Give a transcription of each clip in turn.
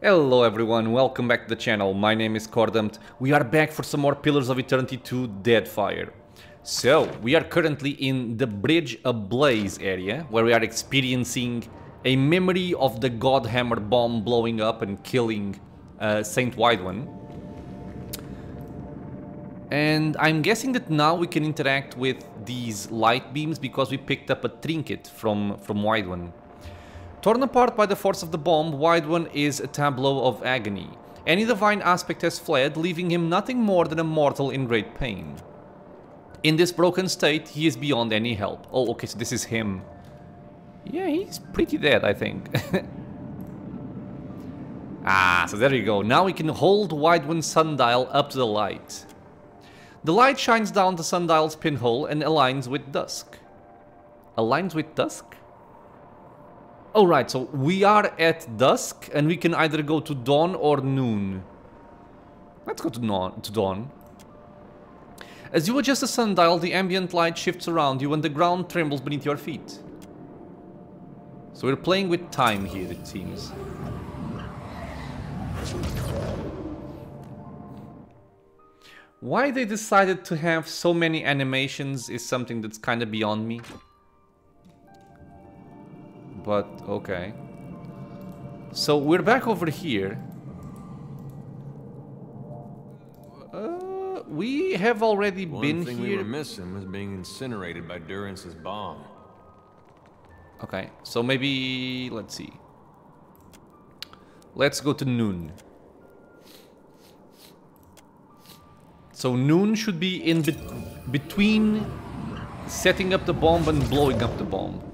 Hello everyone, welcome back to the channel. My name is Coredumped. We are back for some more Pillars of Eternity 2 Deadfire. So, we are currently in the Bridge Ablaze area, where we are experiencing a memory of the Godhammer bomb blowing up and killing uh, Saint Waidwen. And I'm guessing that now we can interact with these light beams because we picked up a trinket from, from Waidwen. Torn apart by the force of the bomb, Waidwen is a tableau of agony. Any divine aspect has fled, leaving him nothing more than a mortal in great pain. In this broken state, he is beyond any help. Oh, okay, so this is him. Yeah, he's pretty dead, I think. ah, so there you go. Now we can hold Waidwen's sundial up to the light. The light shines down the sundial's pinhole and aligns with dusk. Aligns with dusk? Oh right, so we are at dusk and we can either go to dawn or noon. Let's go to, to dawn. As you adjust the sundial, the ambient light shifts around you and the ground trembles beneath your feet. So we're playing with time here, it seems. Why they decided to have so many animations is something that's kind of beyond me but okay. So we're back over here. Uh, we have already One been thing here. we were missing was being incinerated by Durance's bomb. Okay, so maybe let's see. Let's go to noon. So noon should be in be between setting up the bomb and blowing up the bomb.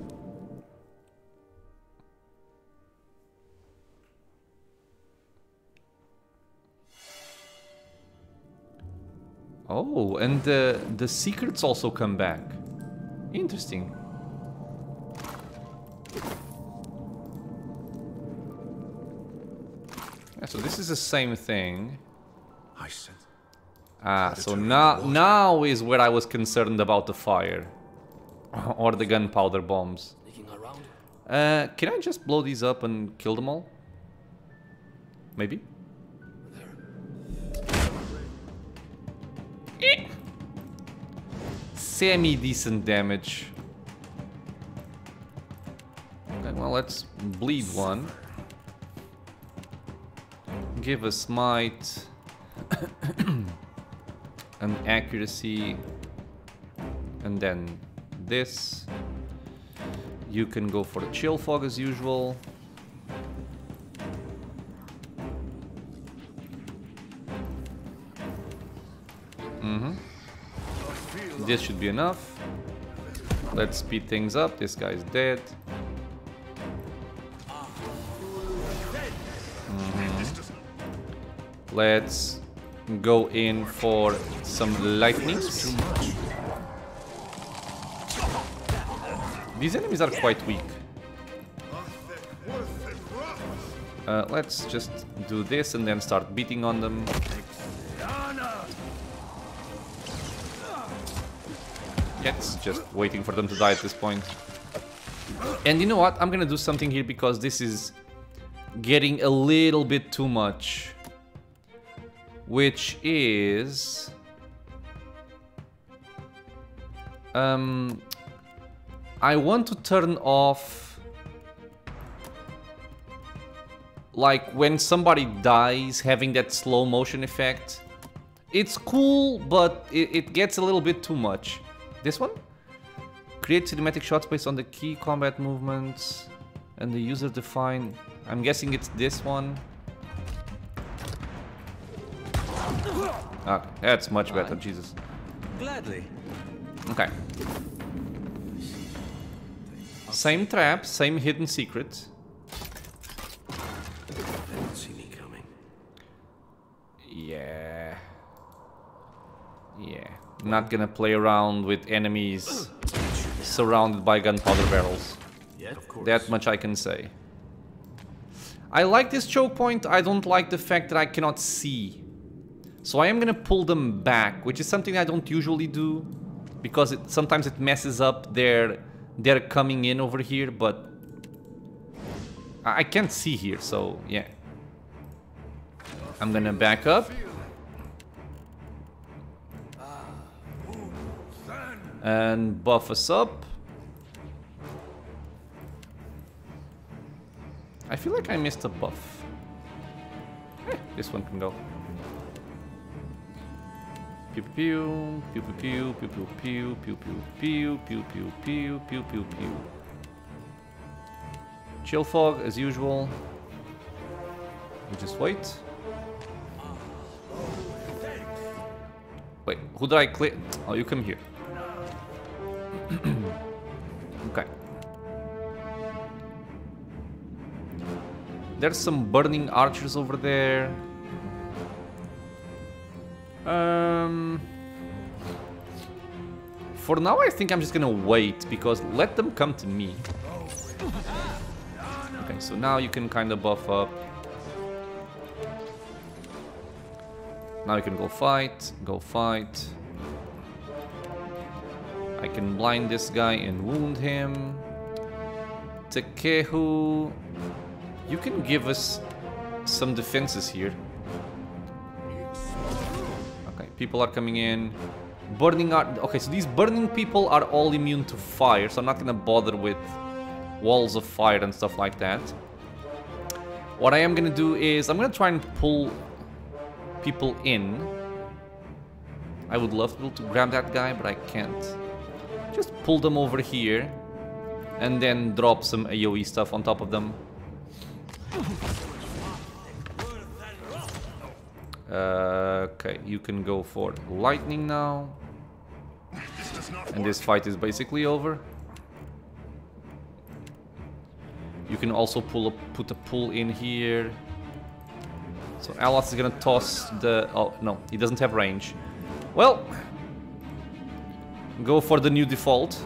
Oh, and the, the secrets also come back. Interesting. Yeah, so this is the same thing. I said. Ah, so now, now is where I was concerned about the fire. or the gunpowder bombs. Uh, can I just blow these up and kill them all? Maybe? Semi-decent damage. Okay, well, let's bleed one. Give a smite. an accuracy. And then this. You can go for the chill fog as usual. This should be enough. Let's speed things up. This guy's dead. Mm -hmm. Let's go in for some lightnings. These enemies are quite weak. Uh, let's just do this and then start beating on them. It's just waiting for them to die at this point. And you know what? I'm gonna do something here because this is getting a little bit too much. Which is... Um, I want to turn off... Like when somebody dies, having that slow motion effect. It's cool, but it, it gets a little bit too much. This one? Create cinematic shots based on the key combat movements and the user define. I'm guessing it's this one. Ah, that's much better, Jesus. Gladly. Okay. Same trap, same hidden secret. Didn't see me coming. Yeah. Yeah. Not gonna play around with enemies surrounded by gunpowder barrels. Yet, of course. That much I can say. I like this choke point, I don't like the fact that I cannot see. So I am gonna pull them back, which is something I don't usually do. Because it, sometimes it messes up their, their coming in over here, but... I, I can't see here, so yeah. I'm gonna back up. And buff us up. I feel like I missed a buff. Eh, this one can go. Pew pew pew pew pew pew pew pew pew pew pew pew pew pew pew pew. Chill fog as usual. We just wait. Wait, who did I click? Oh, you come here. okay. There's some burning archers over there. Um, for now, I think I'm just gonna wait because let them come to me. Okay, so now you can kind of buff up. Now you can go fight, go fight. Can blind this guy and wound him. Tekehu, you can give us some defenses here. Okay, people are coming in. Burning are okay, so these burning people are all immune to fire, so I'm not gonna bother with walls of fire and stuff like that. What I am gonna do is I'm gonna try and pull people in. I would love to be able to grab that guy, but I can't. Just pull them over here and then drop some AoE stuff on top of them. Uh, okay, you can go for lightning now. And this fight is basically over. You can also pull a, put a pull in here. So Aloth is gonna toss the... Oh, no, he doesn't have range. Well, go for the new default.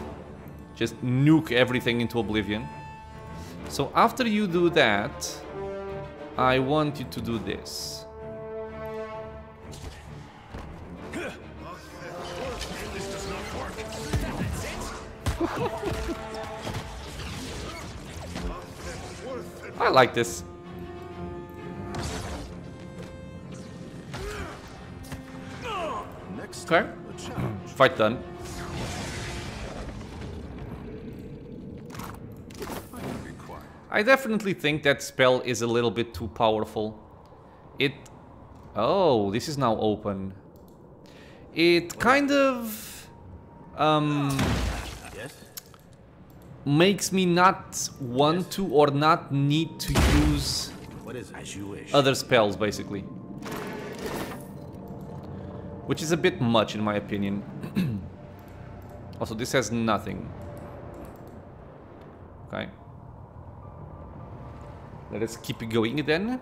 Just nuke everything into oblivion. So after you do that, I want you to do this. I like this. Okay. Fight done. I definitely think that spell is a little bit too powerful. It... Oh, this is now open. It kind of... Um... Makes me not want to or not need to use What is? As you wish. other spells, basically. Which is a bit much, in my opinion. also, this has nothing. Okay. Let us keep going then.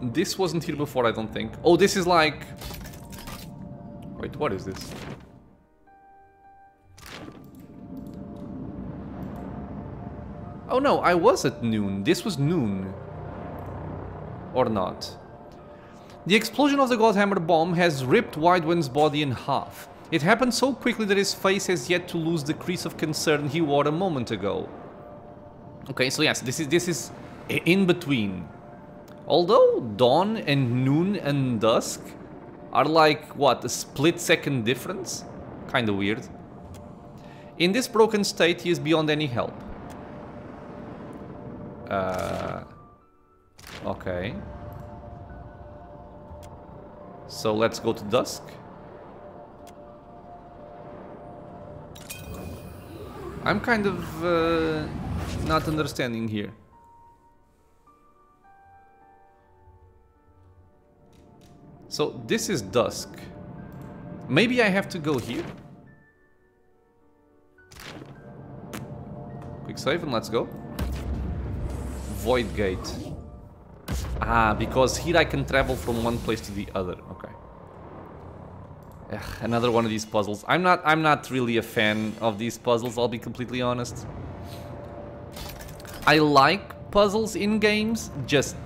This wasn't here before, I don't think. Oh, this is like... Wait, what is this? Oh no, I was at noon. This was noon. Or not. The explosion of the Godhammer bomb has ripped Waidwen's body in half. It happened so quickly that his face has yet to lose the crease of concern he wore a moment ago. Okay, so yes, this is this is in between. Although dawn and noon and dusk are like what a split second difference, kind of weird. In this broken state, he is beyond any help. Uh, okay. So let's go to dusk. I'm kind of uh, not understanding here. So this is dusk. Maybe I have to go here? Quick save and let's go. Void gate. Ah, because here I can travel from one place to the other. Okay. Ugh, another one of these puzzles. I'm not I'm not really a fan of these puzzles, I'll be completely honest. I like puzzles in games, just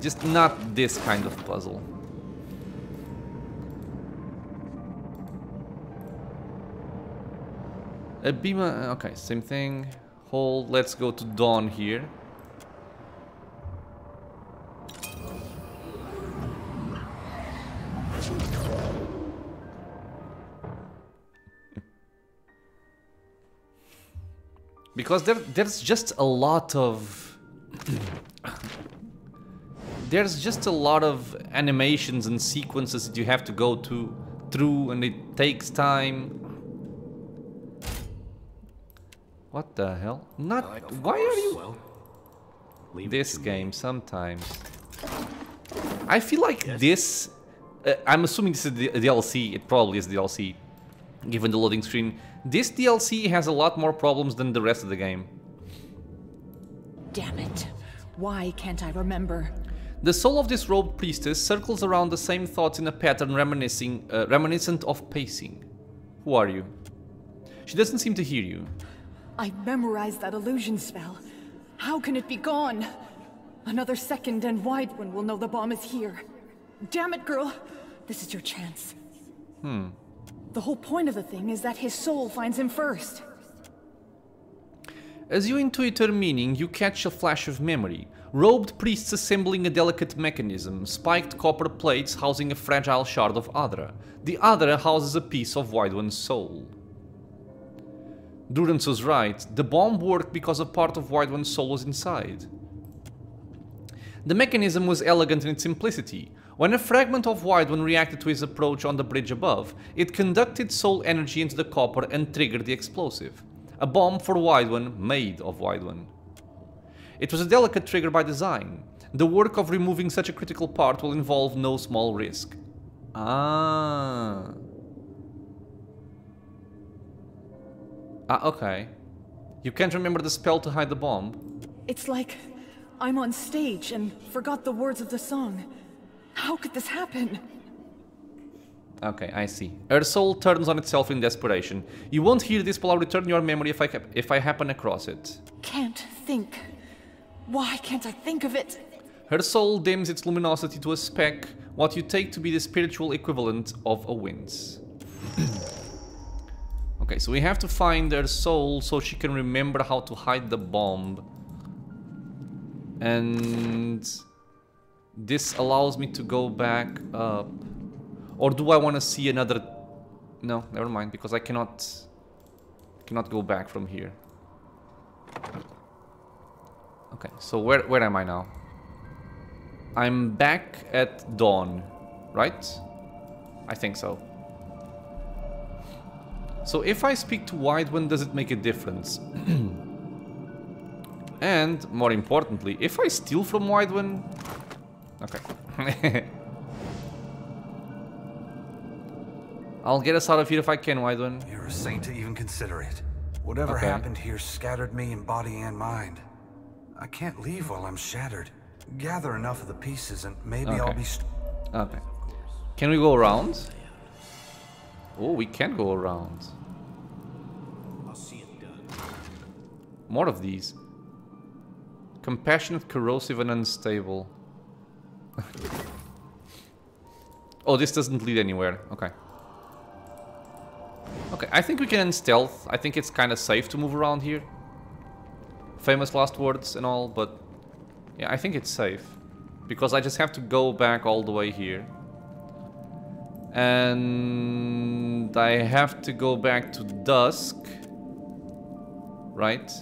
just not this kind of puzzle. A Bima, uh, okay, same thing. Hold, let's go to Dawn here. Because there, there's just a lot of... there's just a lot of animations and sequences that you have to go to through and it takes time. What the hell? Not... Why are you... Well, this to me. game sometimes. I feel like this. Uh, I'm assuming this is the DLC. It probably is the DLC, given the loading screen. This DLC has a lot more problems than the rest of the game. Damn it. Why can't I remember? The soul of this robed priestess circles around the same thoughts in a pattern reminiscing, uh, reminiscent of pacing. Who are you? She doesn't seem to hear you. I memorized that illusion spell. How can it be gone? Another second and Waidwen will know the bomb is here. Damn it, girl. This is your chance. Hmm. The whole point of the thing is that his soul finds him first. As you intuit her meaning, you catch a flash of memory. Robed priests assembling a delicate mechanism, spiked copper plates housing a fragile shard of Adra. The Adra houses a piece of Waidwen's soul. Durance was right, the bomb worked because a part of Waidwen's soul was inside. The mechanism was elegant in its simplicity. When a fragment of Waidwen reacted to his approach on the bridge above, it conducted soul energy into the copper and triggered the explosive. A bomb for Waidwen made of Waidwen. It was a delicate trigger by design. The work of removing such a critical part will involve no small risk. Ah. Ah, okay. You can't remember the spell to hide the bomb? It's like I'm on stage and forgot the words of the song. How could this happen? Okay, I see. Her soul turns on itself in desperation. You won't hear this, but I'll return your memory if I, if I happen across it. Can't think. Why can't I think of it? Her soul dims its luminosity to a speck, what you take to be the spiritual equivalent of a wince. okay, so we have to find her soul so she can remember how to hide the bomb. And this allows me to go back up. Or do I want to see another... No, never mind, because I cannot... cannot go back from here. Okay, so where, where am I now? I'm back at dawn, right? I think so. So if I speak to Waidwen, does it make a difference? and, more importantly, if I steal from Waidwen... Okay. I'll get us out of here if I can, Waidwen. You're a saint to even consider it. Whatever Okay. happened here scattered me in body and mind. I can't leave while I'm shattered. Gather enough of the pieces and maybe I'll be... Okay. Can we go around? Oh, we can go around. I'll see it done. More of these. Compassionate, corrosive, and unstable. oh, this doesn't lead anywhere. Okay. Okay, I think we can stealth. I think it's kind of safe to move around here. Famous last words and all, but... Yeah, I think it's safe. Because I just have to go back all the way here. And... I have to go back to dusk. Right?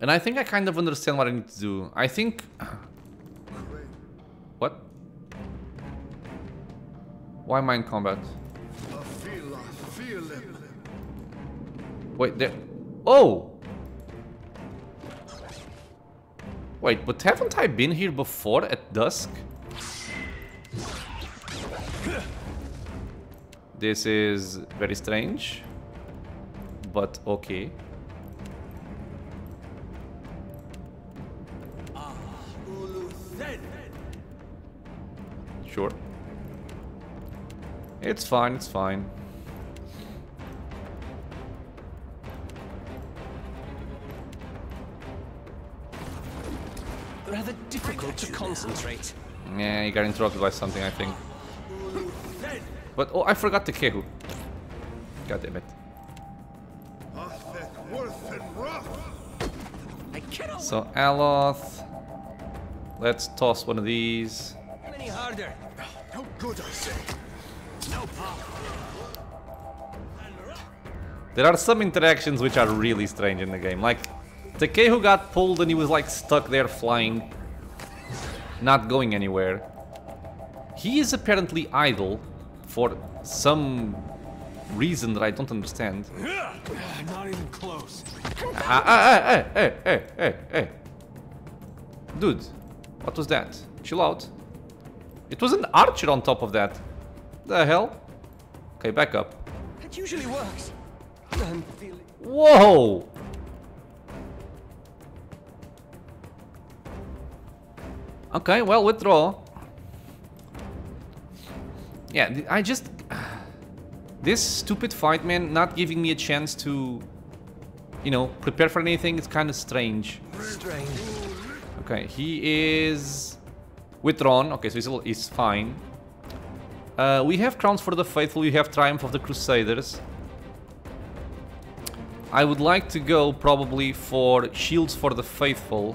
And I think I kind of understand what I need to do. I think... What? Why am I in combat? Wait, there... Oh! Wait, but haven't I been here before at dusk? This is very strange. But okay. Sure. It's fine, it's fine. Rather difficult to concentrate. Yeah, he got interrupted by something, I think. But, oh, I forgot Tekehu. God damn it. So, Aloth. Let's toss one of these. Any harder. No good, I say. There are some interactions which are really strange in the game. Like, Tekehu got pulled and he was like stuck there flying, not going anywhere. He is apparently idle for some reason that I don't understand. Not even close. Ah, ah, ah, hey, hey, hey, hey, hey. Dude, what was that? Chill out. It was an archer on top of that. The hell? Okay, back up. It usually works. I'm feeling. Whoa! Okay, well, withdraw. Yeah, I just... This stupid fight, man, not giving me a chance to, you know, prepare for anything, it's kind of strange. Strange. Okay, he is withdrawn. Okay, so still- fine. Uh, we have Crowns for the Faithful, we have Triumph of the Crusaders. I would like to go probably for Shields for the Faithful.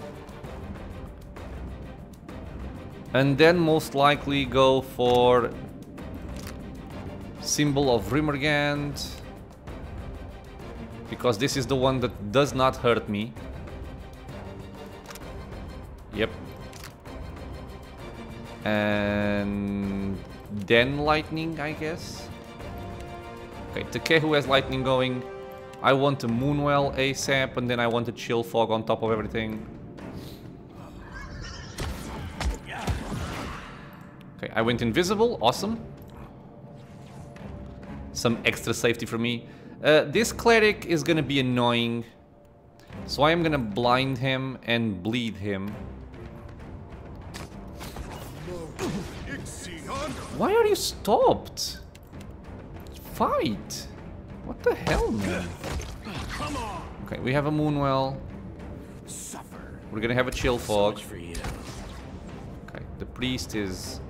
And then most likely go for Symbol of Rymrgand. Because this is the one that does not hurt me. Yep. And then lightning, I guess. Okay, Tekehu has lightning going. I want a Moonwell ASAP, and then I want a Chill Fog on top of everything. Okay, I went invisible. Awesome. Some extra safety for me. Uh, this cleric is gonna be annoying. So I am gonna blind him and bleed him. Why are you stopped? Fight! What the hell, man? Okay, we have a Moonwell. Suffer. We're gonna have a Chill Fog. Okay, the priest is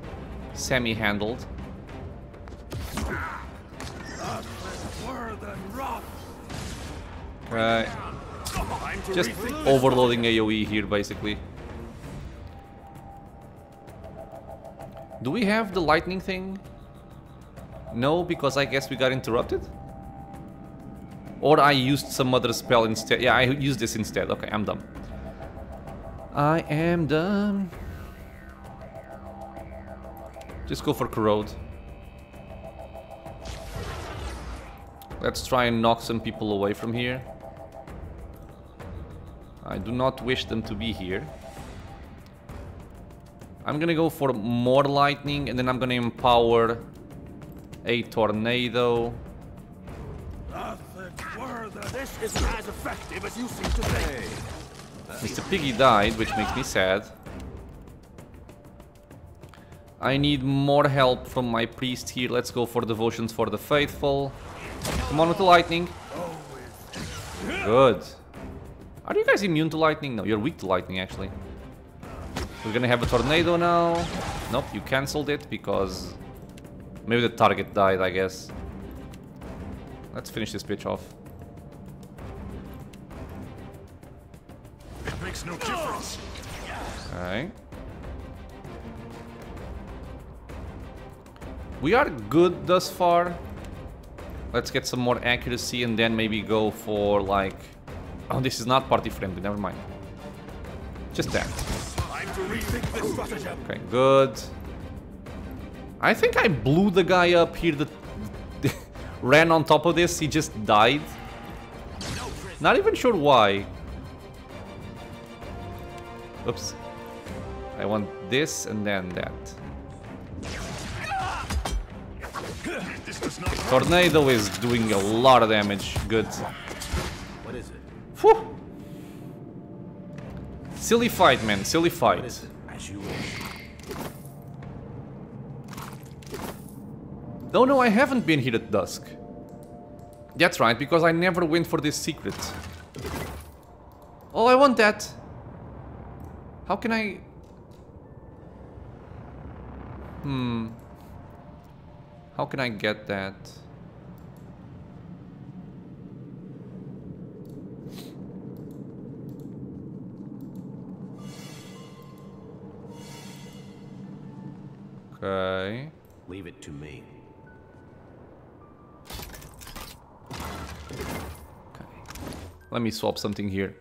semi-handled. Right. Just overloading AoE here, basically. Do we have the lightning thing? No, because I guess we got interrupted? Or I used some other spell instead. Yeah, I used this instead. Okay, I'm dumb. I am dumb. Just go for corrode. Let's try and knock some people away from here. I do not wish them to be here. I'm gonna go for more lightning and then I'm gonna empower a tornado. This isn't as effective as you seem to. Mr. Piggy died, which makes me sad. I need more help from my priest here. Let's go for devotions for the faithful. Come on with the lightning. Good. Are you guys immune to lightning? No, you're weak to lightning actually. We're gonna have a tornado now. Nope, you cancelled it because maybe the target died, I guess. Let's finish this bitch off. It makes no difference. Okay. We are good thus far. Let's get some more accuracy and then maybe go for like... Oh, this is not party friendly, never mind. Just that. Time to rethink this stratagem. Okay, good. I think I blew the guy up here that ran on top of this. He just died. Not even sure why. Oops. I want this and then that. This does not hurt. Tornado is doing a lot of damage. Good. What is it? Whew. Silly fight, man. Silly fight. As you wish. No, no, I haven't been here at dusk. That's right, because I never went for this secret. Oh, I want that. How can I... Hmm. How can I get that? Okay. Leave it to me. Let me swap something here.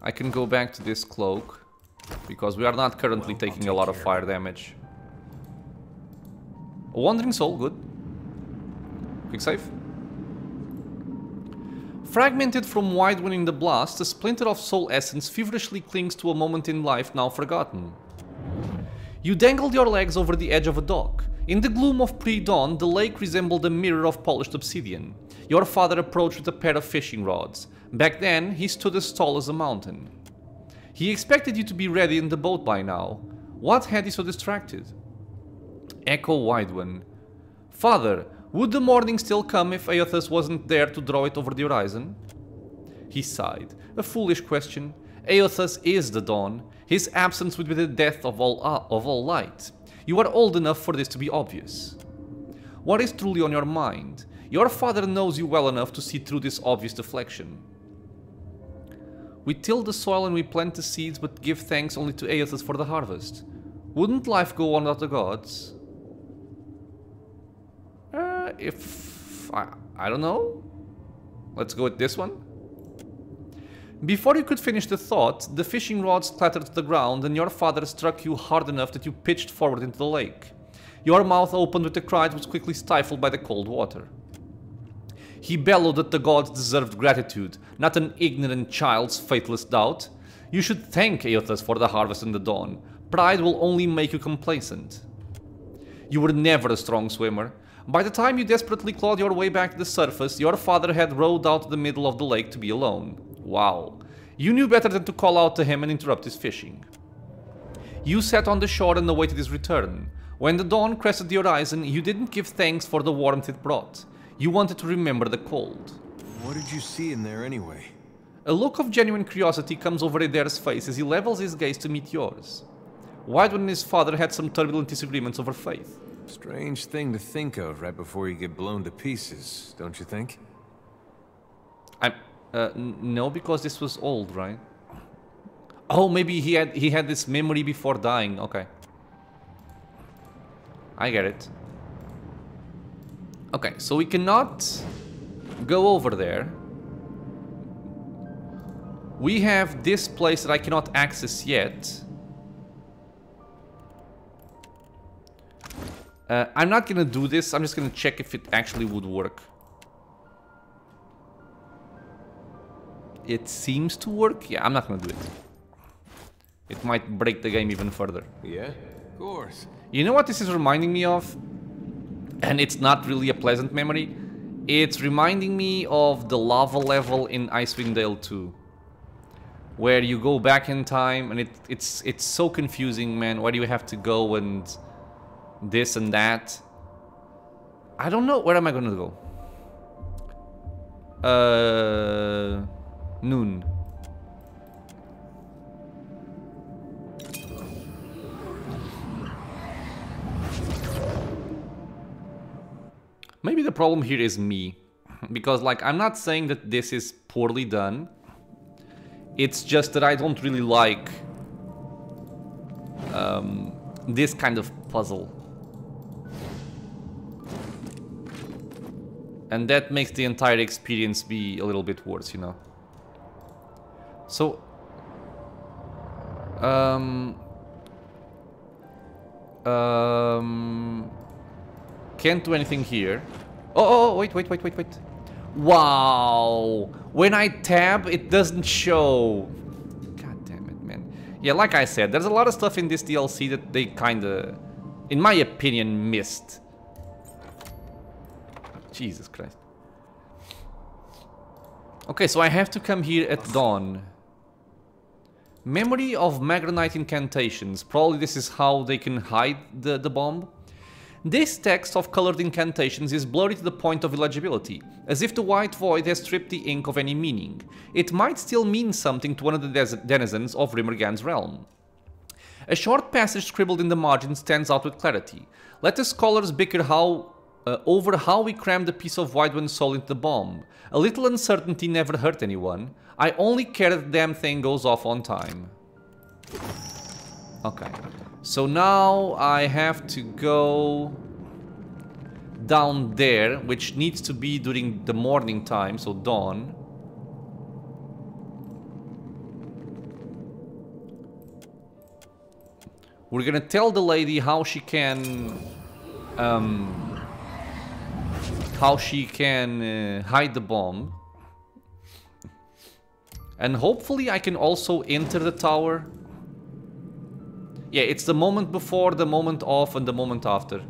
I can go back to this cloak, because we are not currently Well, taking a lot of care of fire damage. A Wandering Soul, good. Quick save. Fragmented from Waidwen in the blast, a splinter of soul essence feverishly clings to a moment in life now forgotten. You dangled your legs over the edge of a dock. In the gloom of pre-dawn, the lake resembled a mirror of polished obsidian. Your father approached with a pair of fishing rods. Back then, he stood as tall as a mountain. He expected you to be ready in the boat by now. What had you so distracted? Echo Waidwen. Father, would the morning still come if Eothas wasn't there to draw it over the horizon? He sighed. A foolish question. Eothas is the dawn. His absence would be the death of all, uh, of all light. You are old enough for this to be obvious. What is truly on your mind? Your father knows you well enough to see through this obvious deflection. We till the soil and we plant the seeds, but give thanks only to Eothas for the harvest. Wouldn't life go on without the gods? Uh, if... I, I don't know. Let's go with this one. Before you could finish the thought, the fishing rods clattered to the ground and your father struck you hard enough that you pitched forward into the lake. Your mouth opened with a cry that was quickly stifled by the cold water. He bellowed that the gods deserved gratitude, not an ignorant child's faithless doubt. You should thank Eothas for the harvest and the dawn. Pride will only make you complacent. You were never a strong swimmer. By the time you desperately clawed your way back to the surface, your father had rowed out to the middle of the lake to be alone. Wow. You knew better than to call out to him and interrupt his fishing. You sat on the shore and awaited his return. When the dawn crested the horizon, you didn't give thanks for the warmth it brought. You wanted to remember the cold. What did you see in there anyway? A look of genuine curiosity comes over Edér's face as he levels his gaze to meet yours. Waidwen and his father had some turbulent disagreements over faith. Strange thing to think of right before you get blown to pieces, don't you think? I, uh, no, because this was old, right? Oh, maybe he had he had this memory before dying. Okay, I get it. Okay, so we cannot go over there. We have this place that I cannot access yet. Uh, I'm not gonna do this. I'm just gonna check if it actually would work. It seems to work. Yeah, I'm not gonna do it. It might break the game even further. Yeah, of course. You know what this is reminding me of? And it's not really a pleasant memory. It's reminding me of the lava level in Icewind Dale 2. Where you go back in time and it, it's it's so confusing, man. Where do you have to go and this and that? I don't know. Where am I gonna go? Uh, noon. Maybe the problem here is me. Because, like, I'm not saying that this is poorly done. It's just that I don't really like um, this kind of puzzle. And that makes the entire experience be a little bit worse, you know. So... Um... Um... Can't do anything here. Oh, oh, oh, wait, wait, wait, wait, wait. Wow! When I tab, it doesn't show. God damn it, man. Yeah, like I said, there's a lot of stuff in this DLC that they kinda, in my opinion, missed. Jesus Christ. Okay, so I have to come here at dawn. Memory of Magranite incantations. Probably this is how they can hide the, the bomb. This text of colored incantations is blurry to the point of illegibility, as if the white void has stripped the ink of any meaning. It might still mean something to one of the denizens of Rymrgand's realm. A short passage scribbled in the margin stands out with clarity. Let the scholars bicker how uh, over how we crammed a piece of Waidwen's soul into the bomb. A little uncertainty never hurt anyone. I only care that the damn thing goes off on time. Okay. So now I have to go down there, which needs to be during the morning time, so dawn. We're gonna tell the lady how she can... Um, how she can uh, hide the bomb. And hopefully I can also enter the tower. Yeah, it's the moment before, the moment of, and the moment after.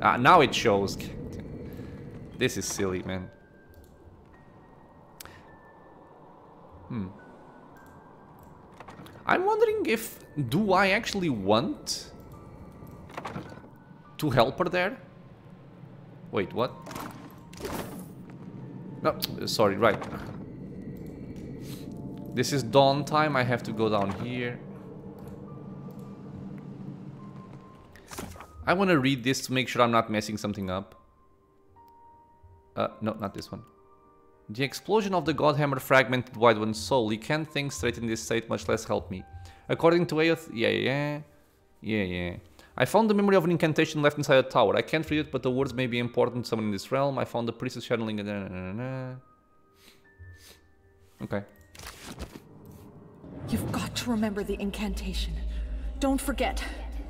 Ah, now it shows. This is silly, man. Hmm. I'm wondering if... Do I actually want to help her there? Wait, what? No, sorry, right. This is dawn time, I have to go down here. I want to read this to make sure I'm not messing something up. Uh, no, not this one. The explosion of the Godhammer fragmented Waidwen's soul. He can't think straight in this state, much less help me. According to Aoth... Yeah, yeah. Yeah, yeah. I found the memory of an incantation left inside a tower. I can't read it, but the words may be important to someone in this realm. I found the priestess channeling... Okay. You've got to remember the incantation. Don't forget.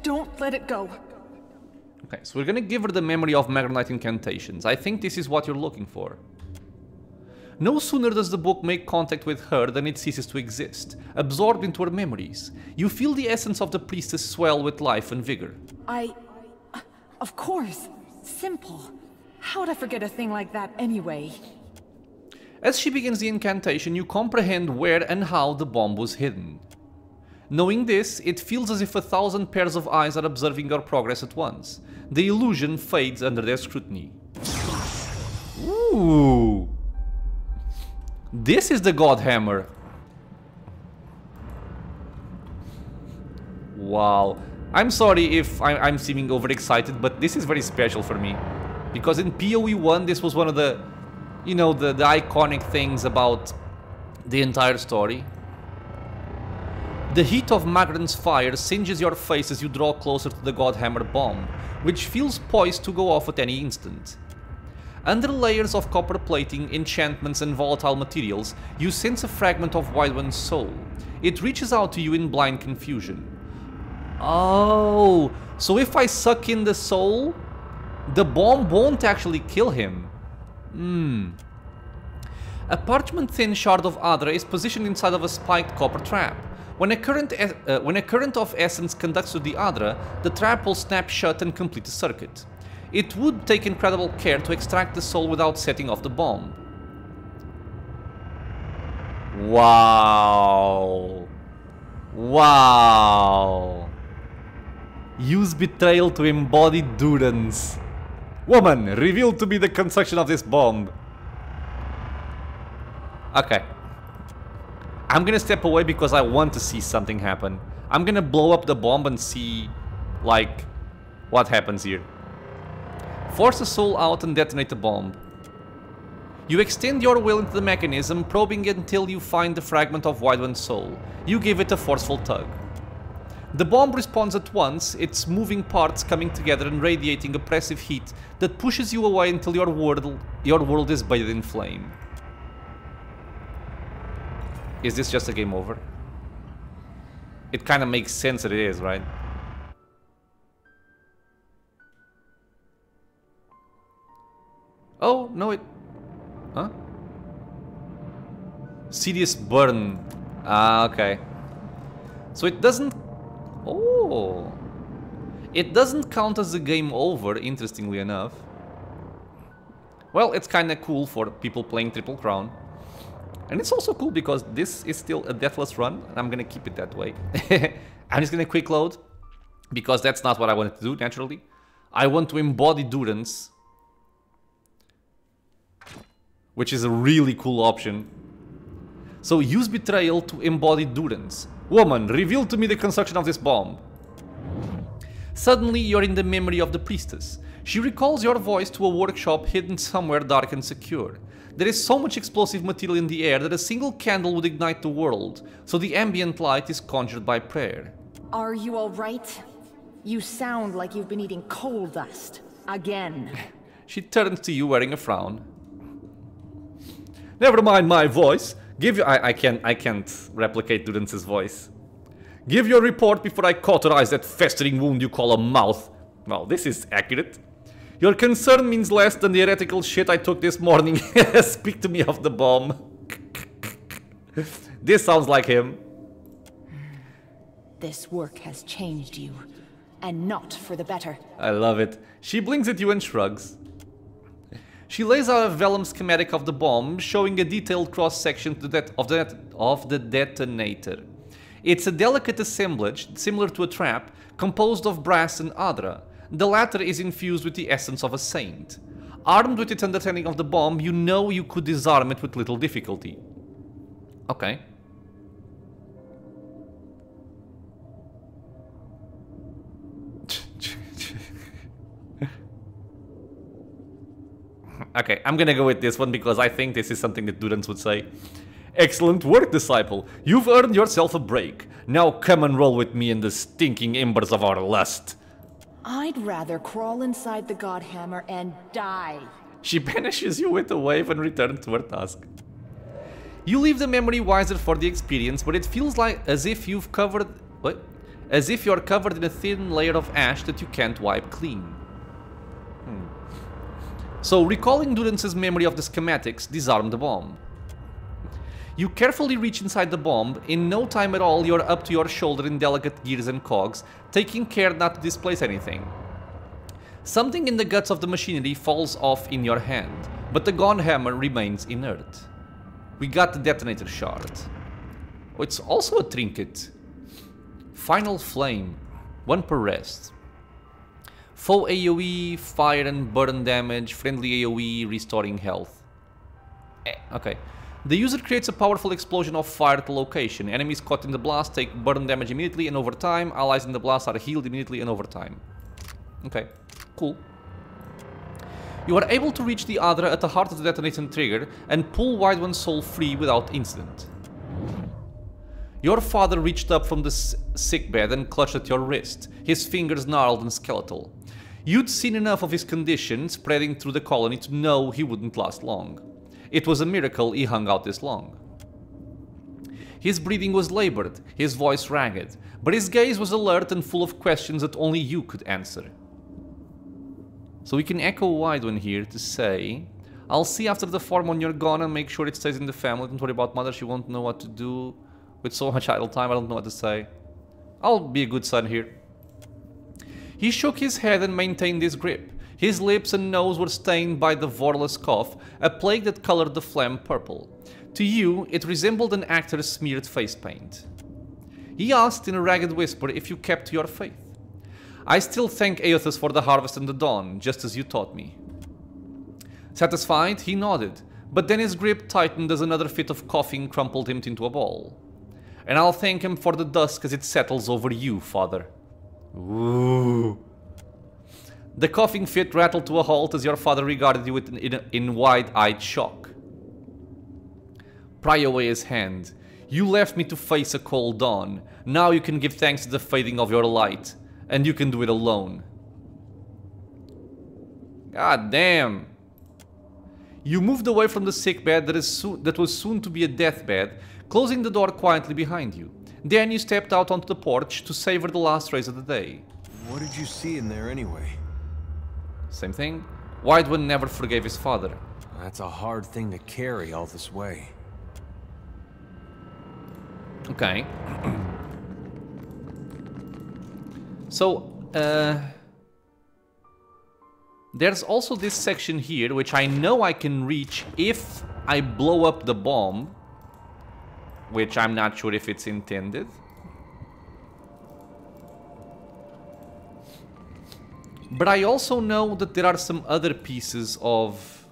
Don't let it go. Okay, so we're gonna give her the memory of Magranite incantations. I think this is what you're looking for. No sooner does the book make contact with her than it ceases to exist, absorbed into her memories. You feel the essence of the priestess swell with life and vigor. I... Of course. Simple. How'd I forget a thing like that anyway? As she begins the incantation, you comprehend where and how the bomb was hidden. Knowing this, it feels as if a thousand pairs of eyes are observing your progress at once. The illusion fades under their scrutiny. Ooh! This is the God Hammer. Wow. I'm sorry if I'm, seeming overexcited, but this is very special for me. Because in PoE 1, this was one of the, you know, the, the iconic things about the entire story. The heat of Magran's fire singes your face as you draw closer to the Godhammer bomb, which feels poised to go off at any instant. Under layers of copper plating, enchantments and volatile materials, you sense a fragment of One's soul. It reaches out to you in blind confusion. Oh, so if I suck in the soul, the bomb won't actually kill him. Hmm. A parchment-thin shard of Adra is positioned inside of a spiked copper trap. When a, current, uh, when a current of essence conducts to the Adra, the trap will snap shut and complete the circuit. It would take incredible care to extract the soul without setting off the bomb. Wow. Wow. Use betrayal to embody durance. Woman, reveal to me the construction of this bomb. Okay. I'm gonna step away because I want to see something happen. I'm gonna blow up the bomb and see, like, what happens here. Force the soul out and detonate the bomb. You extend your will into the mechanism, probing it until you find the fragment of One's soul. You give it a forceful tug. The bomb responds at once, its moving parts coming together and radiating oppressive heat that pushes you away until your world, your world is bathed in flame. Is this just a game over? It kind of makes sense that it is, right? Oh, no it... Huh? Serious burn. Ah, okay. So it doesn't... Oh... It doesn't count as a game over, interestingly enough. Well, it's kinda cool for people playing Triple Crown. And it's also cool because this is still a deathless run, and I'm gonna keep it that way. I'm just gonna quick load, because that's not what I wanted to do, naturally. I want to embody Durance, which is a really cool option. So use Betrayal to embody Durance. Woman, reveal to me the construction of this bomb. Suddenly, you're in the memory of the priestess. She recalls your voice to a workshop hidden somewhere dark and secure. There is so much explosive material in the air that a single candle would ignite the world, so the ambient light is conjured by prayer. Are you alright? You sound like you've been eating coal dust. Again. She turns to you wearing a frown. Never mind my voice. Give you I, I can't I can't replicate Durance's voice. Give your report before I cauterize that festering wound you call a mouth. Well, this is accurate. Your concern means less than the heretical shit I took this morning. Speak to me of the bomb. this sounds like him. This work has changed you, and not for the better. I love it. She blinks at you and shrugs. She lays out a vellum schematic of the bomb, showing a detailed cross-section of, the of the detonator. It's a delicate assemblage, similar to a trap, composed of brass and adra. The latter is infused with the essence of a saint. Armed with its understanding of the bomb, you know you could disarm it with little difficulty. Okay. Okay, I'm gonna go with this one because I think this is something that Durance would say. Excellent work, disciple. You've earned yourself a break. Now come and roll with me in the stinking embers of our lust. I'd rather crawl inside the Godhammer and die. She banishes you with a wave and returns to her task. You leave the memory wiser for the experience, but it feels like as if you've covered... What? As if you're covered in a thin layer of ash that you can't wipe clean. So, recalling Durance's memory of the schematics, disarm the bomb. You carefully reach inside the bomb, in no time at all you're up to your shoulder in delicate gears and cogs, taking care not to displace anything. Something in the guts of the machinery falls off in your hand, but the Godhammer remains inert. We got the detonator shard. Oh, it's also a trinket. Final flame, one per rest. Foe AoE, fire and burn damage, friendly AoE, restoring health. Eh, okay. The user creates a powerful explosion of fire at the location. Enemies caught in the blast take burn damage immediately and over time. Allies in the blast are healed immediately and over time. Okay, cool. You are able to reach the other at the heart of the detonation trigger and pull Waidwen's soul free without incident. Your father reached up from the sickbed and clutched at your wrist, his fingers gnarled and skeletal. You'd seen enough of his condition spreading through the colony to know he wouldn't last long. It was a miracle he hung out this long. His breathing was labored, his voice ragged, but his gaze was alert and full of questions that only you could answer. So we can echo Waidwen here to say, I'll see after the farm when you're gone and make sure it stays in the family. Don't worry about mother, she won't know what to do with so much idle time, I don't know what to say. I'll be a good son here. He shook his head and maintained his grip. His lips and nose were stained by the Vorlus cough, a plague that colored the phlegm purple. To you, it resembled an actor's smeared face paint. He asked in a ragged whisper if you kept your faith. I still thank Eothas for the harvest and the dawn, just as you taught me. Satisfied, he nodded, but then his grip tightened as another fit of coughing crumpled him into a ball. And I'll thank him for the dusk as it settles over you, father. Ooh. The coughing fit rattled to a halt as your father regarded you in, in, in wide-eyed shock. Pry away his hand. You left me to face a cold dawn. Now you can give thanks to the fading of your light. And you can do it alone. God damn. You moved away from the sick bed that, is that was soon to be a deathbed, closing the door quietly behind you. Then you stepped out onto the porch to savor the last rays of the day. What did you see in there anyway? Same thing. One never forgave his father. That's a hard thing to carry all this way. Okay. so, uh... There's also this section here, which I know I can reach if I blow up the bomb. Which I'm not sure if it's intended. But I also know that there are some other pieces of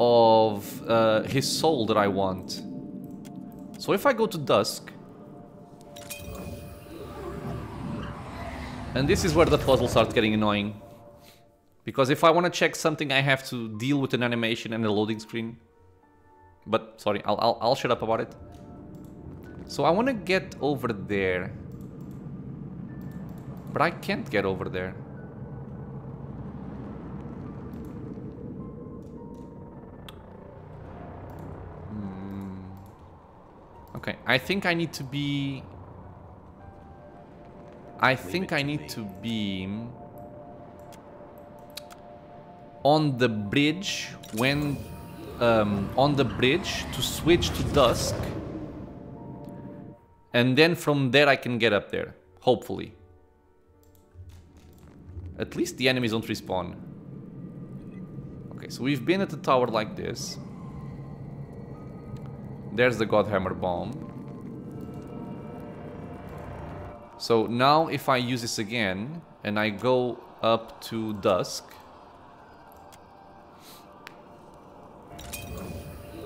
of uh, his soul that I want. So if I go to Dusk, And this is where the puzzle starts getting annoying. Because if I want to check something, I have to deal with an animation and a loading screen. But, sorry, I'll, I'll, I'll shut up about it. So I want to get over there. But I can't get over there. Hmm. Okay, I think I need to be... I think I need to be on the bridge when um, on the bridge to switch to dusk. And then from there I can get up there hopefully. At least the enemies don't respawn. Okay so we've been at the tower like this. There's the Godhammer bomb. So now if I use this again and I go up to dusk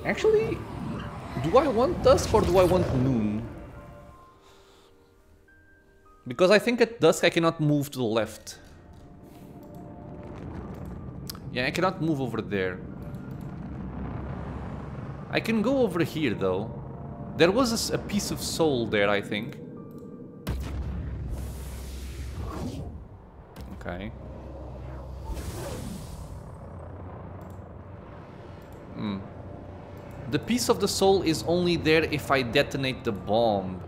Actually, do I want dusk or do I want noon? Because I think at dusk I cannot move to the left. Yeah, I cannot move over there. I can go over here though. There was a, piece of soul there, I think. Okay. Hmm. The piece of the soul is only there if I detonate the bomb.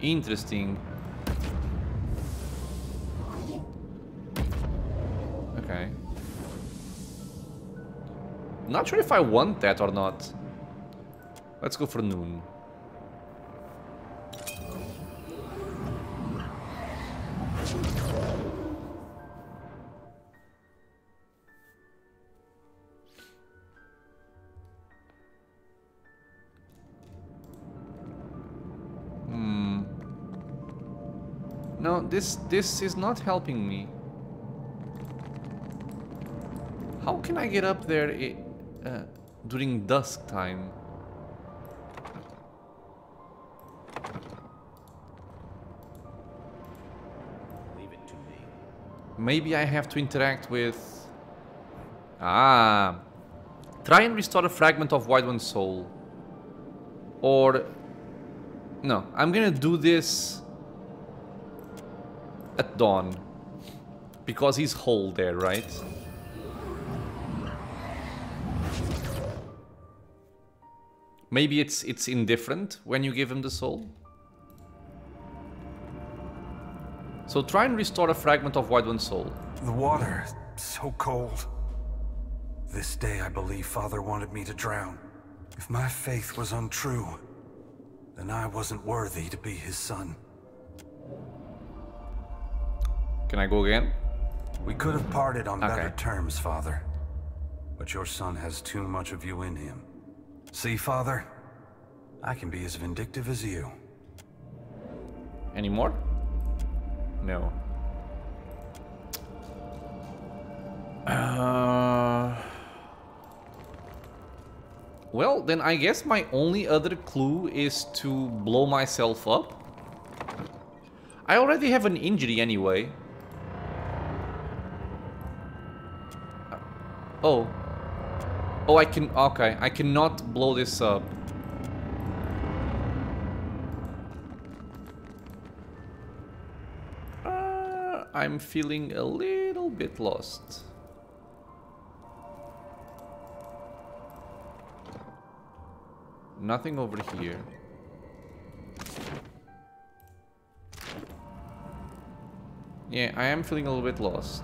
Interesting. Okay. Not sure if I want that or not. Let's go for noon. This this is not helping me. How can I get up there uh, during dusk time? Leave it to me. Maybe I have to interact with... Ah. Try and restore a fragment of Waidwen's soul. Or... No, I'm gonna do this... At dawn. Because he's whole there, right? Maybe it's it's indifferent when you give him the soul? So try and restore a fragment of Waidwen's soul. The water, so cold. This day I believe Father wanted me to drown. If my faith was untrue, then I wasn't worthy to be his son. Can I go again? We could have parted on better terms, Father. But your son has too much of you in him. See, Father? I can be as vindictive as you. Any more? No. Uh, well, then I guess my only other clue is to blow myself up. I already have an injury anyway. Oh. Oh, I can... Okay, I cannot blow this up. Uh, I'm feeling a little bit lost. Nothing over here. Yeah, I am feeling a little bit lost.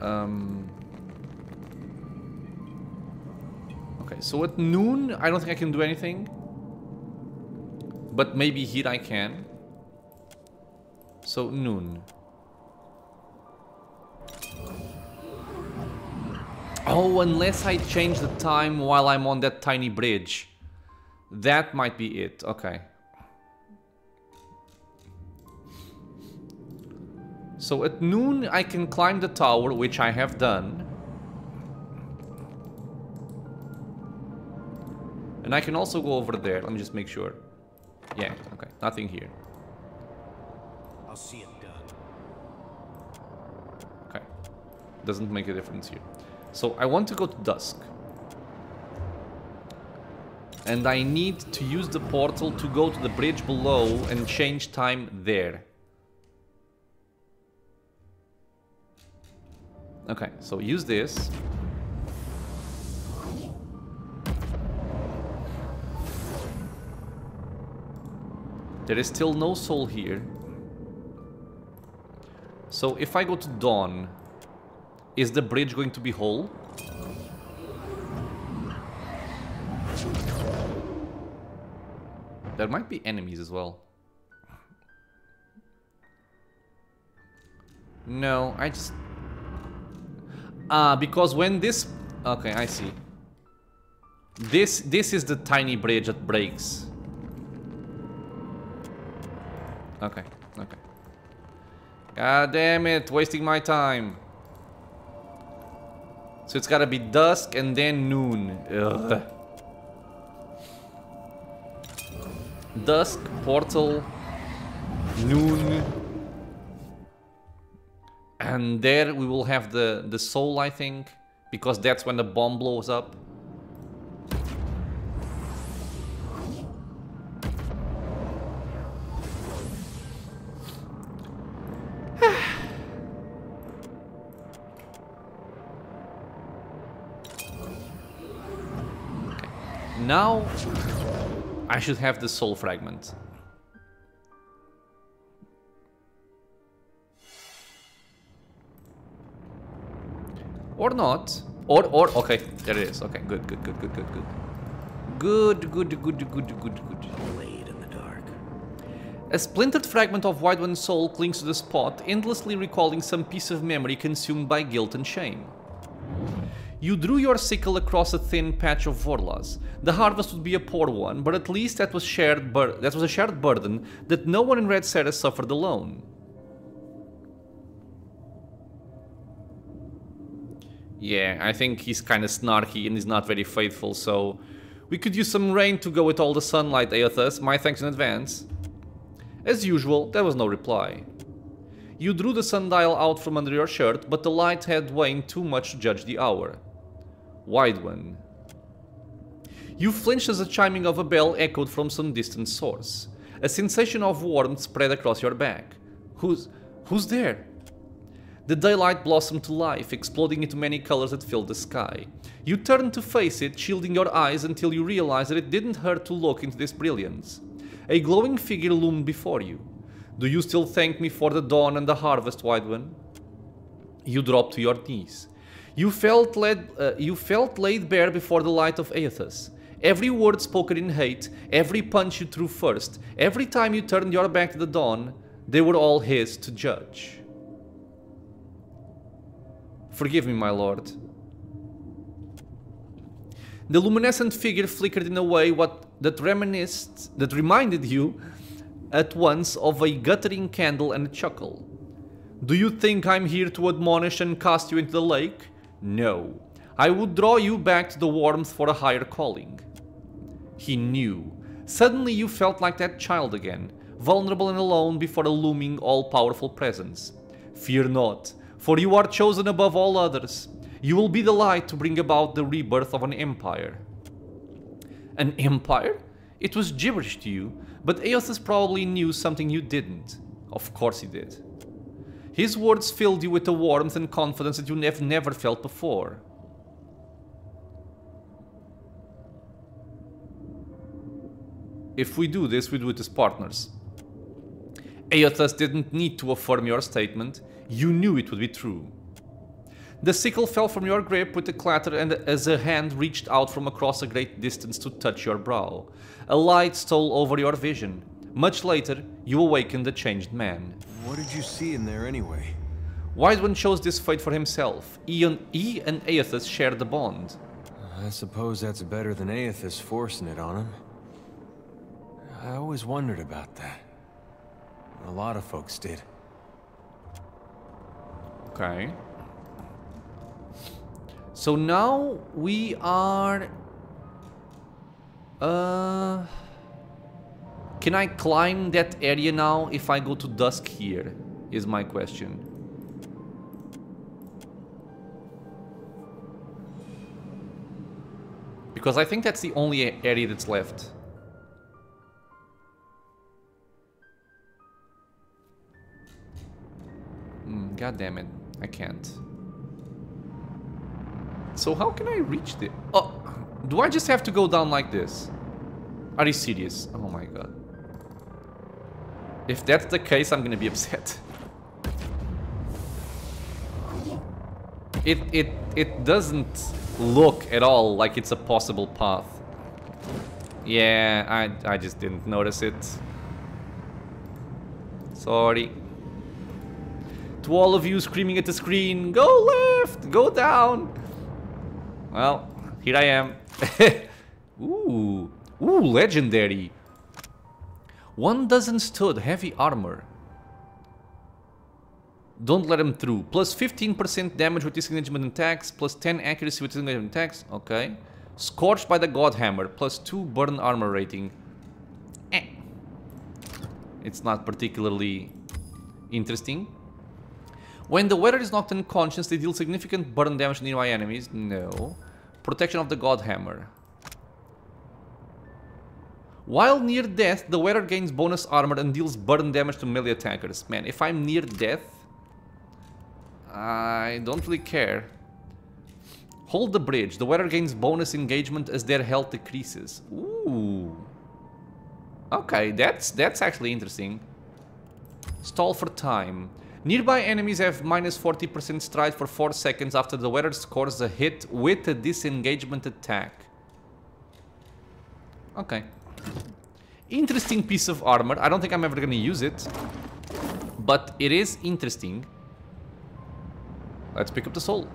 Um. Okay, so at noon, I don't think I can do anything. But maybe here I can. So noon. Oh, unless I change the time while I'm on that tiny bridge. That might be it. Okay. So at noon I can climb the tower, which I have done. And I can also go over there. Let me just make sure. Yeah, okay, nothing here. I'll see it done. Okay. Doesn't make a difference here. So I want to go to Dusk. And I need to use the portal to go to the bridge below and change time there. Okay, so use this. There is still no soul here. So if I go to Dawn, is the bridge going to be whole? There might be enemies as well. No, I just... Ah, because when this... Okay, I see. This, this is the tiny bridge that breaks. Okay, okay. God damn it, wasting my time. So it's gotta be dusk and then noon. Ugh. Dusk, portal, noon. And there we will have the, the soul, I think. Because that's when the bomb blows up. Now I should have the soul fragment. Or not. Or, or, okay, there it is. Okay, good, good, good, good, good, good. Good, good, good, good, good, good. Blade in the dark. A splintered fragment of Waidwen's soul clings to the spot, endlessly recalling some piece of memory consumed by guilt and shame. You drew your sickle across a thin patch of Vorlas. The harvest would be a poor one, but at least that was shared that was a shared burden that no one in Readceras suffered alone. Yeah, I think he's kind of snarky and he's not very faithful, so we could use some rain to go with all the sunlight, Eothas. My thanks in advance. As usual, there was no reply. You drew the sundial out from under your shirt, but the light had waned too much to judge the hour. Waidwen. You flinched as the chiming of a bell echoed from some distant source. A sensation of warmth spread across your back. Who's... who's there? The daylight blossomed to life, exploding into many colors that filled the sky. You turned to face it, shielding your eyes until you realized that it didn't hurt to look into this brilliance. A glowing figure loomed before you. Do you still thank me for the dawn and the harvest, Waidwen? You dropped to your knees. You felt, led, uh, you felt laid bare before the light of Eothas. Every word spoken in hate, every punch you threw first, every time you turned your back to the dawn, they were all his to judge. Forgive me, my lord. The luminescent figure flickered in a way what that reminisced, that reminded you at once of a guttering candle and a chuckle. Do you think I'm here to admonish and cast you into the lake? No. I would draw you back to the warmth for a higher calling. He knew. Suddenly you felt like that child again, vulnerable and alone before a looming, all-powerful presence. Fear not, for you are chosen above all others. You will be the light to bring about the rebirth of an empire. An empire? It was gibberish to you, but Eothas probably knew something you didn't. Of course he did. His words filled you with a warmth and confidence that you have never felt before. If we do this, we do it as partners. Eothas didn't need to affirm your statement, you knew it would be true. The sickle fell from your grip with a clatter and as a hand reached out from across a great distance to touch your brow. A light stole over your vision. Much later, you awakened a changed man. What did you see in there anyway? Waidwen chose this fate for himself. He and, he and Eothas shared the bond. I suppose that's better than Eothas forcing it on him. I always wondered about that. A lot of folks did. Okay. So now we are... Uh... Can I climb that area now if I go to dusk here? Is my question. Because I think that's the only area that's left. Mm, God damn it. I can't. So how can I reach the... Oh, do I just have to go down like this? Are you serious? Oh my god. If that's the case, I'm gonna be upset. It, it, it doesn't look at all like it's a possible path. Yeah, I, I just didn't notice it. Sorry. To all of you screaming at the screen, go left, go down. Well, here I am. ooh, ooh, legendary. One dozen stood heavy armor. Don't let him through. Plus 15% damage with disengagement attacks, plus 10 accuracy with disengagement attacks. Okay. Scorched by the God Hammer, plus 2 burn armor rating. Eh. It's not particularly interesting. When the wearer is knocked unconscious, they deal significant burn damage to nearby enemies. No. Protection of the God Hammer. While near death, the wearer gains bonus armor and deals burn damage to melee attackers. Man, if I'm near death, I don't really care. Hold the bridge. The wearer gains bonus engagement as their health decreases. Ooh. Okay, that's that's actually interesting. Stall for time. Nearby enemies have minus 40% stride for 4 seconds after the wearer scores a hit with a disengagement attack. Okay. Interesting piece of armor. I don't think I'm ever gonna use it. But it is interesting. Let's pick up the soul.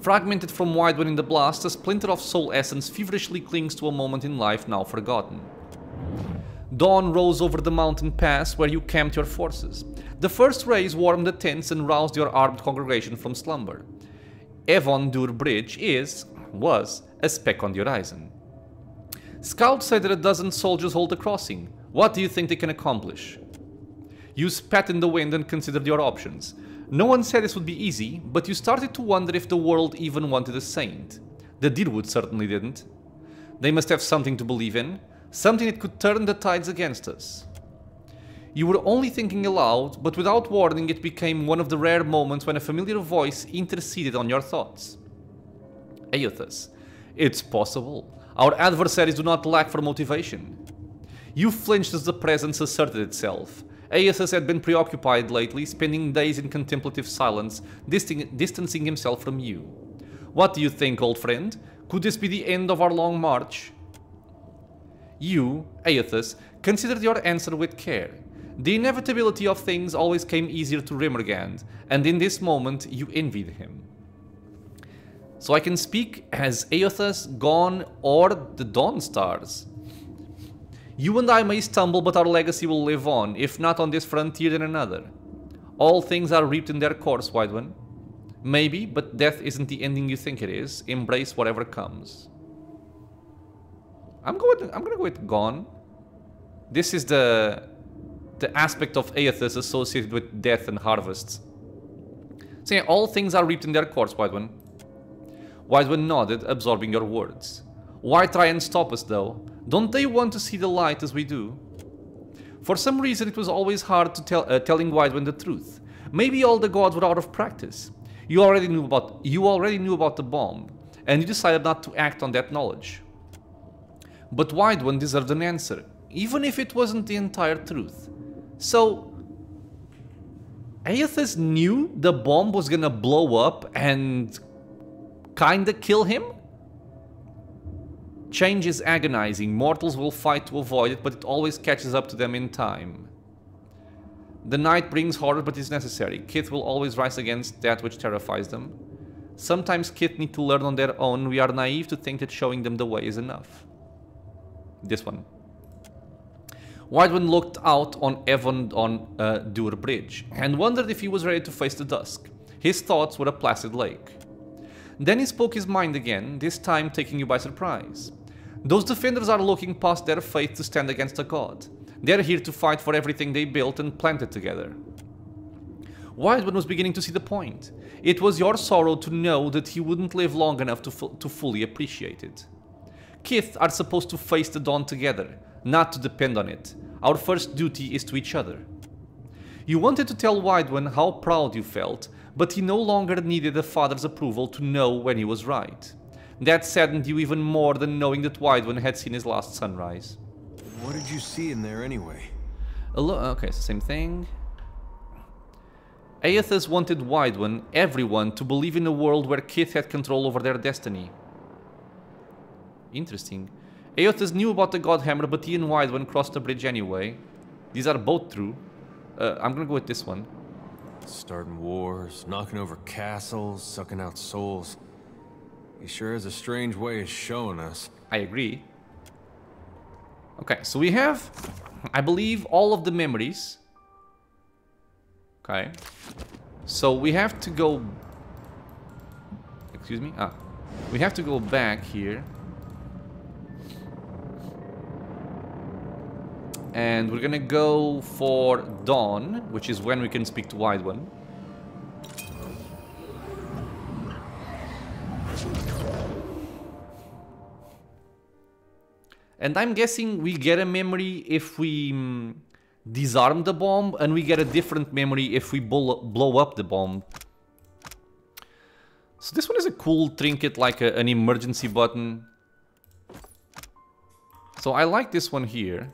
Fragmented from Waidwen in the blast, a splinter of soul essence feverishly clings to a moment in life now forgotten. Dawn rose over the mountain pass where you camped your forces. The first rays warmed the tents and roused your armed congregation from slumber. Evon Dewr Bridge is, was, a speck on the horizon. Scouts say that a dozen soldiers hold the crossing. What do you think they can accomplish? You spat in the wind and considered your options. No one said this would be easy, but you started to wonder if the world even wanted a saint. The Dyrwood certainly didn't. They must have something to believe in, something that could turn the tides against us. You were only thinking aloud, but without warning it became one of the rare moments when a familiar voice interceded on your thoughts. Eothas, it's possible. Our adversaries do not lack for motivation. You flinched as the presence asserted itself. Eothas had been preoccupied lately, spending days in contemplative silence, distancing himself from you. What do you think, old friend? Could this be the end of our long march? You, Eothas, considered your answer with care. The inevitability of things always came easier to Rymrgand, and in this moment you envied him. So I can speak as Eothas, Gaun, or the Dawn Stars. You and I may stumble, but our legacy will live on, if not on this frontier then another. All things are reaped in their course, Waidwen. Maybe, but death isn't the ending you think it is. Embrace whatever comes. I'm going. I'm gonna go with Gaun. This is the the aspect of Eothas associated with death and harvests. So yeah, all things are reaped in their course, Waidwen. White One nodded, absorbing your words. Why try and stop us, though? Don't they want to see the light as we do? For some reason it was always hard to tell uh, telling Waidwen the truth. Maybe all the gods were out of practice. You already knew about you already knew about the bomb, and you decided not to act on that knowledge. But Waidwen deserved an answer, even if it wasn't the entire truth. So Eothas knew the bomb was gonna blow up and kinda kill him? Change is agonizing, mortals will fight to avoid it, but it always catches up to them in time. The night brings horror, but is necessary. Kith will always rise against that which terrifies them. Sometimes Kith need to learn on their own, we are naive to think that showing them the way is enough. This one. Waidwen looked out on Evon on uh, Bridge, and wondered if he was ready to face the dusk. His thoughts were a placid lake. Then he spoke his mind again, this time taking you by surprise. Those defenders are looking past their faith to stand against a god. They're here to fight for everything they built and planted together. Waidwen was beginning to see the point. It was your sorrow to know that he wouldn't live long enough to, fu to fully appreciate it. Kith are supposed to face the dawn together, not to depend on it. Our first duty is to each other. You wanted to tell Waidwen how proud you felt, but he no longer needed a father's approval to know when he was right. That saddened you even more than knowing that Waidwen had seen his last sunrise. What did you see in there anyway? okay, so same thing. Eothas wanted Waidwen, everyone, to believe in a world where Kith had control over their destiny. Interesting. Eothas knew about the God Hammer, but he and Waidwen crossed the bridge anyway. These are both true. Uh, I'm gonna go with this one. Starting wars, knocking over castles, sucking out souls. He sure has a strange way of showing us. I agree. Okay, so we have, I believe, all of the memories. Okay. So we have to go... Excuse me? Ah. We have to go back here. And we're gonna go for Dawn, which is when we can speak to Waidwen. And I'm guessing we get a memory if we um, disarm the bomb, and we get a different memory if we blow, blow up the bomb. So this one is a cool trinket, like a, an emergency button. So I like this one here.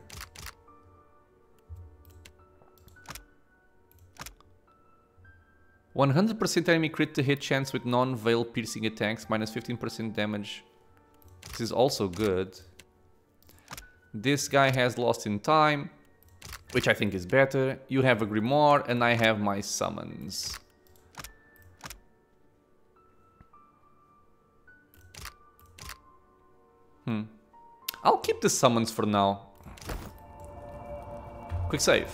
One hundred percent enemy crit to hit chance with non-veil piercing attacks, minus minus fifteen percent damage. This is also good. This guy has Lost in Time, which I think is better. You have a Grimoire, and I have my Summons. Hmm. I'll keep the Summons for now. Quick save.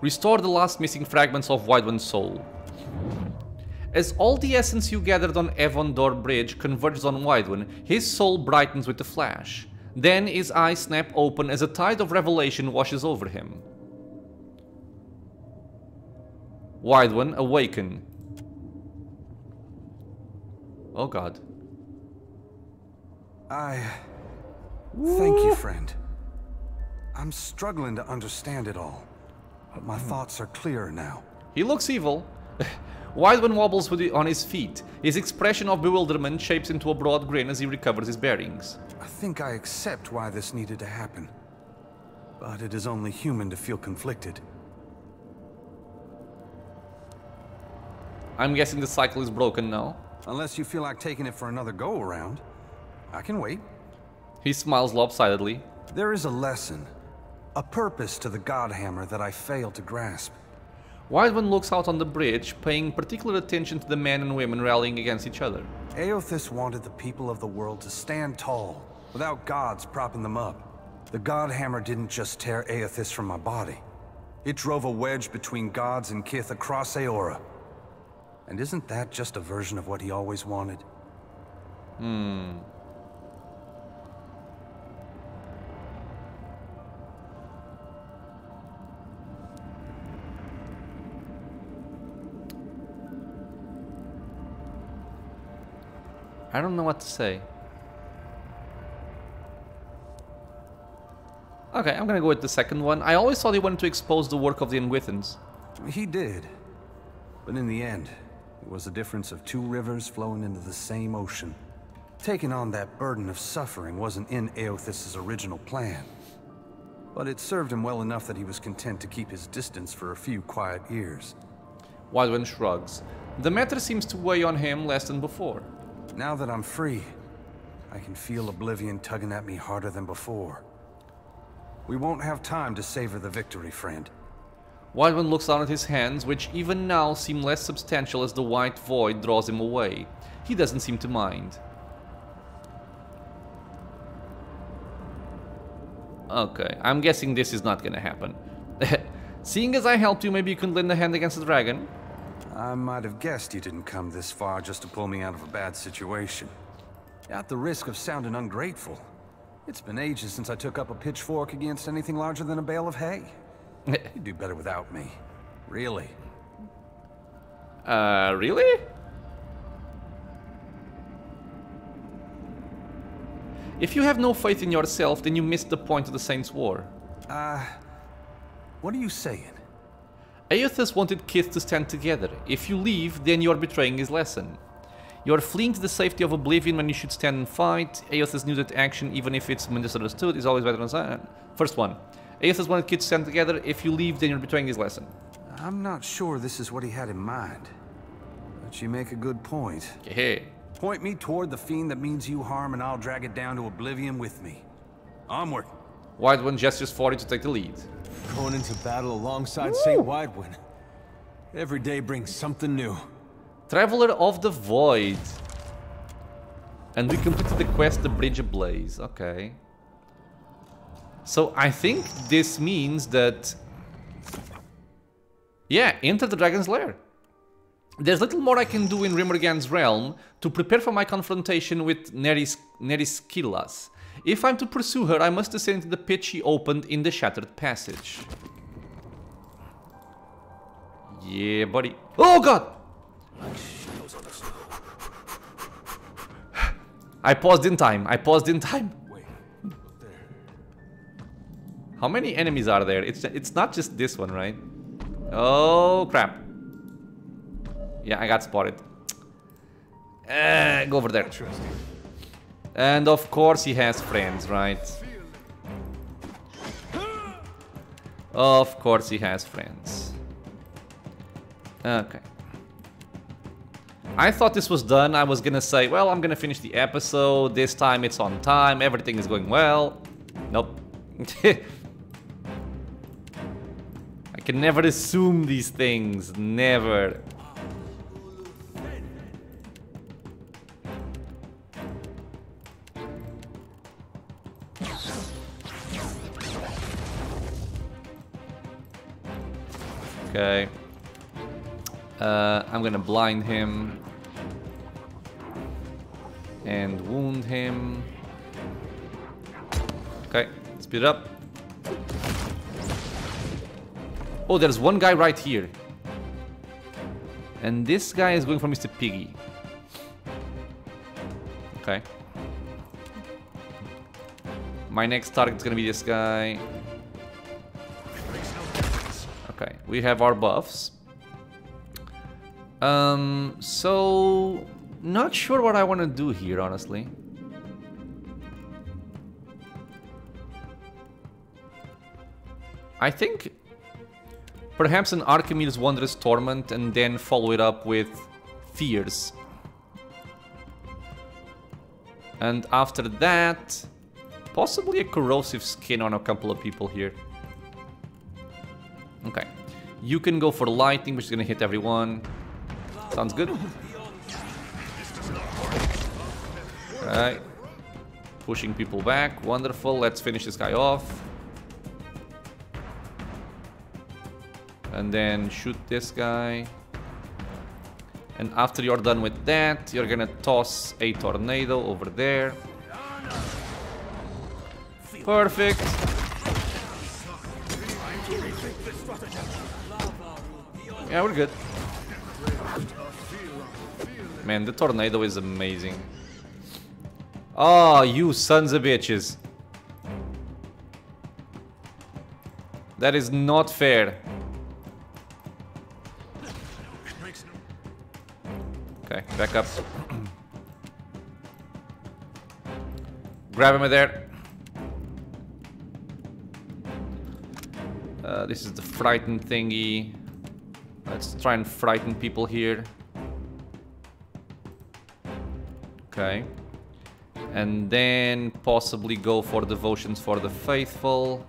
Restore the last missing fragments of Waidwen's soul. As all the essence you gathered on Evon Dewr Bridge converges on Waidwen, his soul brightens with a flash. Then his eyes snap open as a tide of revelation washes over him. Waidwen, awaken. Oh god. I... Thank you, friend. I'm struggling to understand it all, but my thoughts are clearer now. He looks evil. Waidwen wobbles on his feet. His expression of bewilderment shapes into a broad grin as he recovers his bearings. I think I accept why this needed to happen. But it is only human to feel conflicted. I'm guessing the cycle is broken now. Unless you feel like taking it for another go-around. I can wait. He smiles lopsidedly. There is a lesson, a purpose to the Godhammer that I fail to grasp. Waidwen looks out on the bridge, paying particular attention to the men and women rallying against each other. Eothas wanted the people of the world to stand tall, without gods propping them up. The Godhammer didn't just tear Eothas from my body. It drove a wedge between gods and Kith across Eora. And isn't that just a version of what he always wanted? Hmm. I don't know what to say. Okay, I'm gonna go with the second one. I always thought he wanted to expose the work of the Engwithans. He did. But in the end, it was the difference of two rivers flowing into the same ocean. Taking on that burden of suffering wasn't in Eothas' original plan. But it served him well enough that he was content to keep his distance for a few quiet years. Waidwen shrugs. The matter seems to weigh on him less than before. Now that I'm free, I can feel Oblivion tugging at me harder than before. We won't have time to savor the victory, friend. Waidwen looks down at his hands, which even now seem less substantial as the white void draws him away. He doesn't seem to mind. Okay, I'm guessing this is not gonna happen. Seeing as I helped you, maybe you can lend a hand against the dragon? I might have guessed you didn't come this far just to pull me out of a bad situation. At the risk of sounding ungrateful, it's been ages since I took up a pitchfork against anything larger than a bale of hay. You'd do better without me. Really. Uh, really? If you have no faith in yourself, then you missed the point of the Saints' War. Uh, what are you saying? Eothas wanted Kith to stand together. If you leave, then you are betraying his lesson. You are fleeing to the safety of oblivion when you should stand and fight. Eothas knew that action, even if it's misunderstood, is always better than silence. First one. Eothas wanted Kith to stand together. If you leave, then you're betraying his lesson. I'm not sure this is what he had in mind. But you make a good point. Hey. Point me toward the fiend that means you harm and I'll drag it down to oblivion with me. Onward. One gestures for you to take the lead. Going into battle alongside St. Waidwen. Every day brings something new. Traveler of the Void. And we completed the quest The Bridge Ablaze. Okay. So I think this means that... Yeah, enter the Dragon's Lair. There's little more I can do in Rymrgand's realm to prepare for my confrontation with Neris, Neriscyrlas. If I'm to pursue her, I must descend into the pit she opened in the Shattered Passage. Yeah, buddy. Oh god! I paused in time. I paused in time. How many enemies are there? It's it's not just this one, right? Oh crap. Yeah, I got spotted. Uh, go over there. And of course he has friends, right? Of course he has friends. Okay. I thought this was done. I was gonna say, well, I'm gonna finish the episode. This time it's on time. Everything is going well. Nope. I can never assume these things. Never. Okay. Uh, I'm gonna blind him. And wound him. Okay, speed up. Oh, there's one guy right here. And this guy is going for Mr. Piggy. Okay. My next target is gonna be this guy. We have our buffs. Um, so not sure what I want to do here, honestly. I think perhaps an Arkemyr's Wondrous Torment and then follow it up with Fears. And after that, possibly a Corrosive Skin on a couple of people here. Okay. You can go for Lightning, which is to hit everyone. Sounds good. Alright. Pushing people back. Wonderful. Let's finish this guy off. And then shoot this guy. And after you're done with that, you're gonna toss a tornado over there. Perfect. Yeah, we're good. Man, the tornado is amazing. Oh, you sons of bitches. That is not fair. Okay, back up. Grab him there. Uh, this is the frightened thingy. Let's try and frighten people here. Okay. And then possibly go for devotions for the faithful.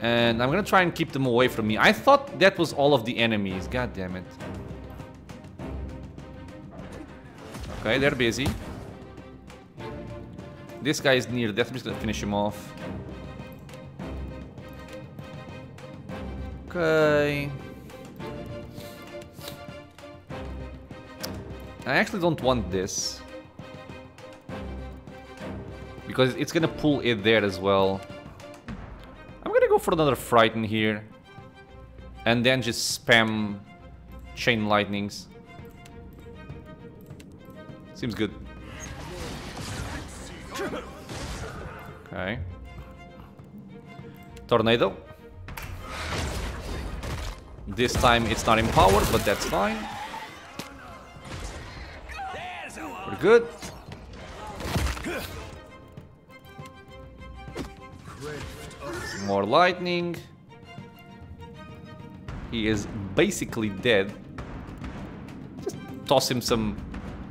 And I'm gonna try and keep them away from me. I thought that was all of the enemies. God damn it. Okay, they're busy. This guy is near death. I'm just gonna finish him off. Okay. I actually don't want this. Because it's gonna pull it there as well. I'm gonna go for another Frighten here. And then just spam Chain Lightnings. Seems good. Okay. Tornado. This time it's not empowered, but that's fine. We're good. More lightning. He is basically dead. Just toss him some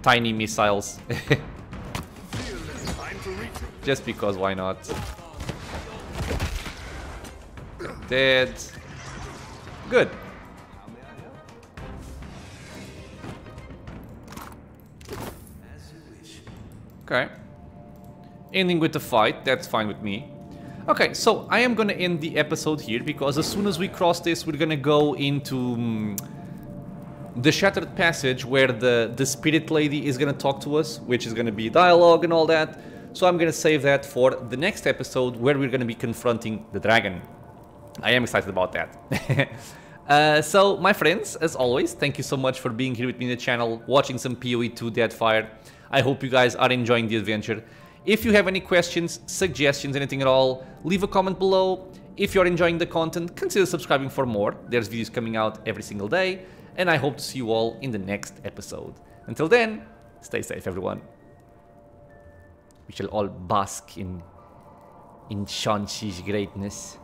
tiny missiles. Just because, why not? Dead. Good. Okay. Ending with the fight, that's fine with me. Okay, so I am gonna end the episode here because as soon as we cross this, we're gonna go into um, the Shattered Passage where the, the Spirit Lady is gonna talk to us, which is gonna be dialogue and all that. So I'm gonna save that for the next episode where we're gonna be confronting the dragon. I am excited about that. uh, so, my friends, as always, thank you so much for being here with me in the channel, watching some PoE 2 Deadfire. I hope you guys are enjoying the adventure. If you have any questions, suggestions, anything at all, leave a comment below. If you're enjoying the content, consider subscribing for more. There's videos coming out every single day, and I hope to see you all in the next episode. Until then, stay safe, everyone. We shall all bask in in Shang-Chi's greatness.